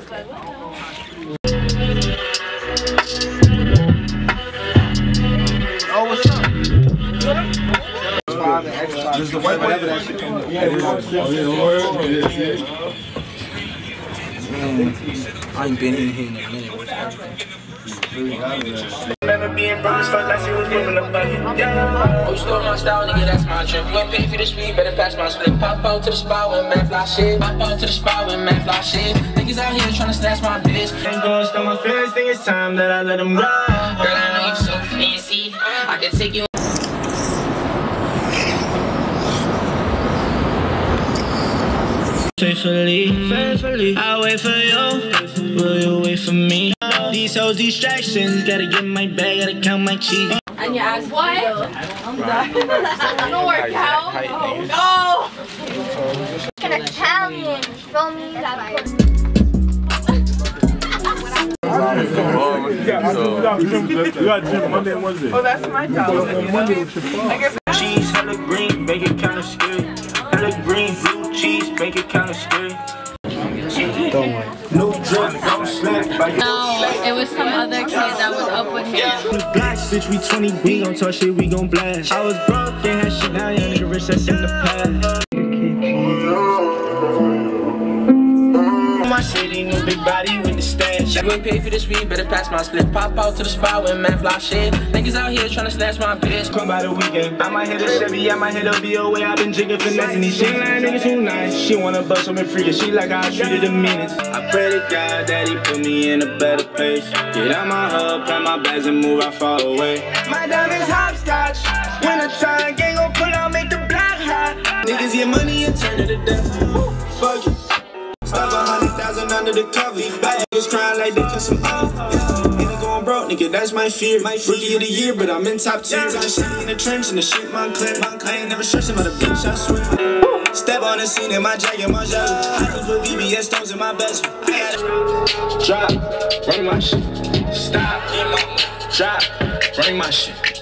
Oh, what's up? Just the white whatever that shit comes Mm. I ain't been in here in a minute. Remember being bruised, felt like she was moving a buggy. Yeah. Oh, you stole my style, nigga, that's my trip. You ain't pay for this weed, better pass my split. Pop out to the spot with man fly shit. Pop out to the spot with man fly shit. Niggas out here tryna snatch my bitch. Ain't going to steal my feelings, think it's time that I let them go. Girl, I know you so fancy. I can take you. Faithfully, faithfully, I wait for you. Will you wait for me? These hoes distractions, gotta get my bag, gotta count my cheese. And you ask what? I'm done. Gonna work out. Oh, no. An Italian. Feel me? That's Oh, that's my job. Cheese, hella green, make it kinda scary. Make it kinda scary. No drip, don't slack, No, it was some other kid that was up with him. Black bitch, we 20, we gon' talk shit, we gon' blast. I was broke, ain't had shit, now young nigga rich, that's in the past. My city, new big body with the stash. You ain't pay for this weed, better pass my split. Pop out to the spot with man fly shit. Niggas out here tryna snatch my bitch. Come by the weekend. I might hit a Chevy, I might hit a VOA. i been jigging finessing these shit. Line niggas too nice. She wanna bust on me free. She like I treated the meanest. I pray to God that he put me in a better place. Get out my hub, pack my bags and move out far away. My diamonds hopscotch. Winter time, gang gon' pull out, make the block hot. Niggas get money and turn it to death. Thousand under the cover. My niggas crying like they took some off. Ain't going broke, nigga, that's my fear. My rookie of the year, but I'm in top tier. I'm shitty in the trench and the shit Montclair. I ain't never stressing about a bitch, I swear. Step on the scene in my jacket, my jacket. I just put VVS stones in my best. Drop, bring my shit. Stop, drop, bring my shit.